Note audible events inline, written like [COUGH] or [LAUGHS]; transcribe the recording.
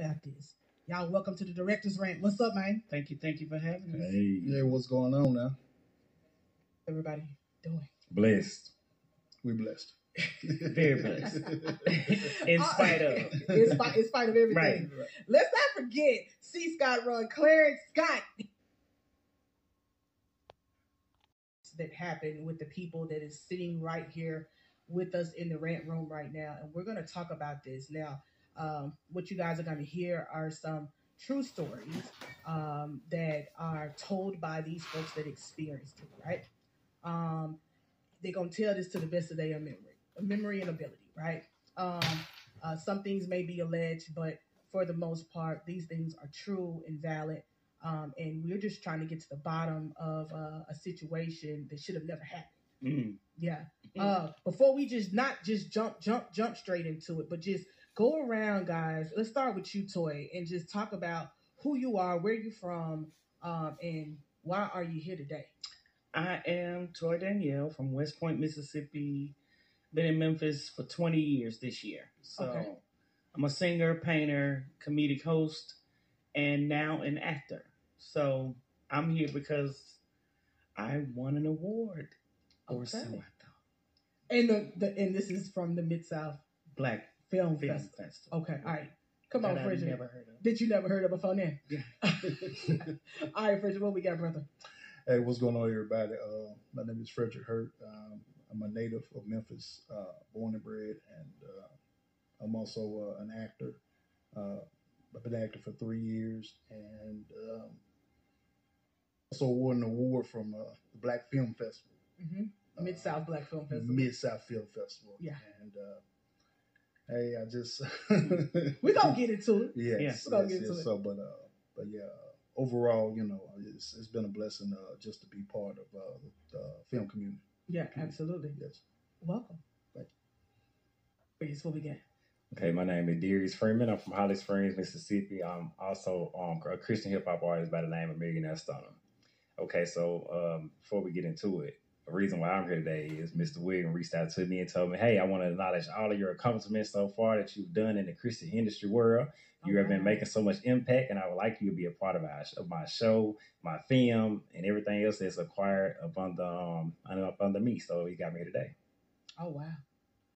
about this. Y'all welcome to the director's rant. What's up, man? Thank you, thank you for having us. Hey, Yeah, what's going on now? Everybody doing? blessed. We blessed. [LAUGHS] Very blessed. [LAUGHS] In spite of. In spite, in spite of everything. Right. Let's not forget C. Scott Run, Clarence Scott. That happened with the people that is sitting right here with us in the rant room right now. And we're going to talk about this. Now, um, what you guys are going to hear are some true stories um, that are told by these folks that experienced it, right? Um, they're going to tell this to the best of their memory, memory and ability, right? Um, uh, some things may be alleged, but for the most part, these things are true and valid. Um, and we're just trying to get to the bottom of uh, a situation that should have never happened. Mm. Yeah. Uh, before we just not just jump, jump, jump straight into it, but just go around, guys. Let's start with you, Toy, and just talk about who you are, where you're from, um, and why are you here today? I am Toy Danielle from West Point, Mississippi. Been in Memphis for 20 years this year. So Okay. I'm a singer, painter, comedic host, and now an actor. So I'm here because I won an award. Or so I thought. And the, the and this is from the Mid South Black Film, Film Festival. Festival. Okay, all right. Come on, That I Bridget. never heard of. That you never heard of before now. Yeah. [LAUGHS] all right, Bridget, what we got, brother? Hey, what's going on, everybody? Uh, my name is Frederick Hurt. Um, I'm a native of Memphis, uh, born and bred, and uh, I'm also uh, an actor. Uh, I've been acting for three years, and um, also won an award from uh, the Black Film Festival, hmm uh, Mid South Black Film Festival. Mid South Film Festival. Yeah. and uh, hey, I just [LAUGHS] we gonna get into it. Yes, Yeah. We're gonna get yes. it. So, but uh, but yeah, overall, you know, it's, it's been a blessing uh, just to be part of uh, the, the film community. Yeah, absolutely. Yes. Welcome. Thank Please, what we got? Okay, my name is Darius Freeman. I'm from Holly Springs, Mississippi. I'm also um, a Christian hip hop artist by the name of Millionaire Stunner. Okay, so um, before we get into it, the reason why I'm here today is Mr. William reached out to me and told me, "Hey, I want to acknowledge all of your accomplishments so far that you've done in the Christian industry world. You have been making so much impact, and I would like you to be a part of, our, of my show, my film, and everything else that's acquired up under um under, up under me. So he got me here today. Oh wow.